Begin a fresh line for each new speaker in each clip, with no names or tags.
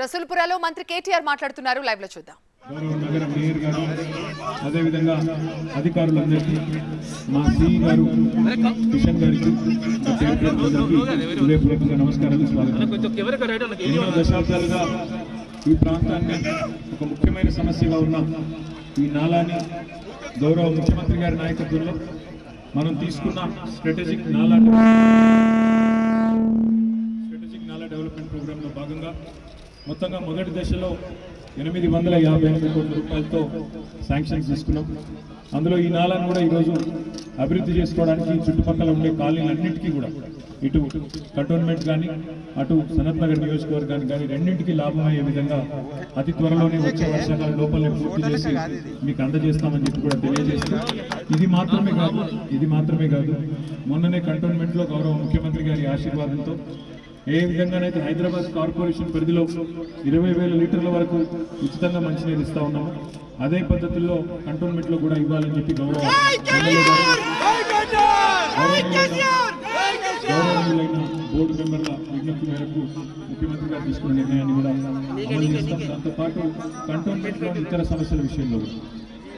రసూల్పురాలో మంత్రి కేటీఆర్ మాట్లాడుతున్నారు. లైవ్లో చూద్దాం
నగర మేయర్ గారు అదేవిధంగా అధికారులందరికీ మా సిఈ గారు కిషన్ గారికి హృదయపూర్వకంగా నమస్కారాలు స్వాగతం. ఎన్నో దశాబ్దాలుగా ఈ ప్రాంతాన్ని ఒక ముఖ్యమైన సమస్యగా ఉన్న ఈ నాలాని గౌరవ ముఖ్యమంత్రి గారి నాయకత్వంలో మనం తీసుకున్న స్ట్రాటజిక్ నాలా స్ట్రాటజిక్ నాలా డెవలప్మెంట్ ప్రోగ్రాంలో భాగంగా మొత్తంగా మొదటి దశలో ఎనిమిది వందల యాభై ఎనిమిది కోట్ల రూపాయలతో శాంక్షన్స్ తీసుకున్నాం. అందులో ఈ నాలను కూడా ఈరోజు అభివృద్ధి చేసుకోవడానికి చుట్టుపక్కల ఉండే కాలనీలన్నింటికీ కూడా ఇటు కంటోన్మెంట్ కానీ అటు సనత్ నగర్ నియోజకవర్గానికి కానీ రెండింటికి లాభమయ్యే విధంగా అతి త్వరలోనే వచ్చే వర్షాకాలం లోపల పూర్తి చేసి మీకు అందజేస్తామని చెప్పి కూడా తెలియజేస్తాం ఇది మాత్రమే కాదు ఇది మాత్రమే కాదు మొన్ననే కంటోన్మెంట్లో గౌరవ ముఖ్యమంత్రి గారి ఆశీర్వాదంతో ఏ విధంగానైతే హైదరాబాద్ కార్పొరేషన్ పరిధిలో ఇరవై వేల లీటర్ల వరకు ఉచితంగా మంచినీరు ఇస్తా ఉన్నాము అదే పద్ధతుల్లో కంటోన్మెంట్లో కూడా ఇవ్వాలని చెప్పి గౌరవ బోర్డు మెంబర్ల విజ్ఞప్తి మేరకు ముఖ్యమంత్రి గారు తీసుకున్న నిర్ణయాన్ని కూడా అమలు చేస్తాం. దాంతో పాటు కంటోన్మెంట్లో ఇతర సమస్యల విషయంలో.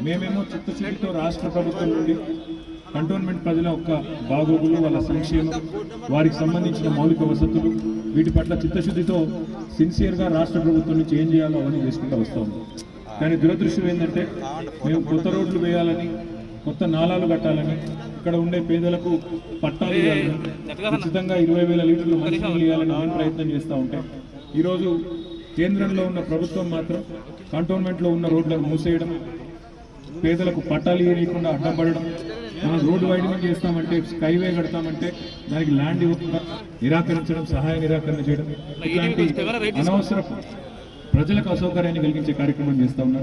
మేమేమో చిత్తశుద్ధితో రాష్ట్ర ప్రభుత్వం నుండి కంటోన్మెంట్ ప్రజల యొక్క బాగోగులు వాళ్ళ సంక్షేమం వారికి సంబంధించిన మౌలిక వసతులు వీటి పట్ల చిత్తశుద్ధితో సిన్సియర్గా రాష్ట్ర ప్రభుత్వం నుంచి ఏం చేయాలో అవన్నీ చేసుకుంటూ వస్తాం కానీ దురదృష్టం ఏంటంటే మేము కొత్త రోడ్లు వేయాలని కొత్త నాళాలు కట్టాలని ఇక్కడ ఉండే పేదలకు పట్టాలు ఇవ్వాలని ఖచ్చితంగా ఇరవై వేల లీటర్లు మంచినీళ్ళు ఇవ్వాలని మేము ప్రయత్నం చేస్తూ ఉంటే ఈరోజు కేంద్రంలో ఉన్న ప్రభుత్వం మాత్రం కంటోన్మెంట్లో ఉన్న రోడ్లను మూసేయడం పేదలకు పట్టాలు ఇవ్వకుండా అడ్డపడడం మనం రోడ్డు వైడనింగ్ చేస్తామంటే స్కైవే కడతామంటే దానికి ల్యాండ్ ఇవ్వకుండా నిరాకరించడం సహాయ నిరాకరణ చేయడం ఇలాంటి అనవసరపు ప్రజలకు అసౌకర్యాన్ని కలిగించే కార్యక్రమం చేస్తా ఉన్నారు.